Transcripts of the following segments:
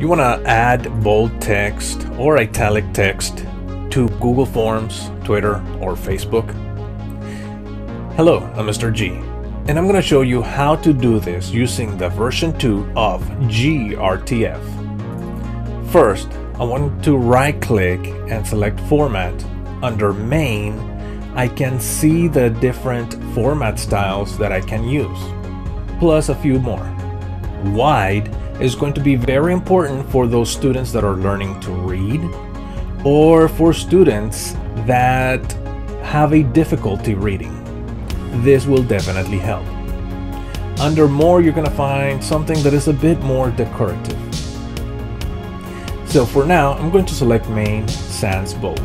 You want to add bold text or italic text to Google Forms, Twitter, or Facebook? Hello, I'm Mr. G, and I'm going to show you how to do this using the version 2 of GRTF. First, I want to right click and select Format. Under Main, I can see the different format styles that I can use, plus a few more. Wide is going to be very important for those students that are learning to read or for students that have a difficulty reading. This will definitely help. Under more, you're going to find something that is a bit more decorative. So for now, I'm going to select Main Sans Bold.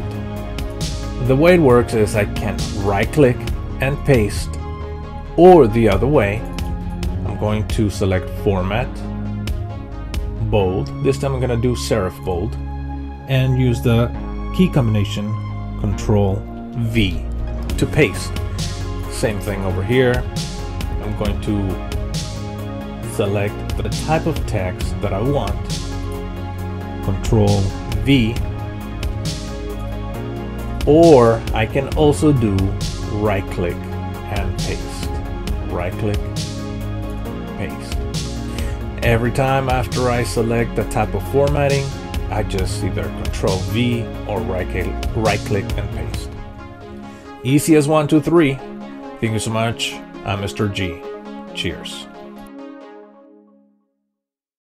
The way it works is I can right click and paste, or the other way, I'm going to select Format, bold. This time I'm going to do serif bold and use the key combination Control V to paste. Same thing over here. I'm going to select the type of text that I want. Control V. Or I can also do right click and paste. Right click, paste. Every time after I select the type of formatting, I just either Control V or right click, right click and paste. Easy as one, two, three. Thank you so much. I'm Mr. G. Cheers.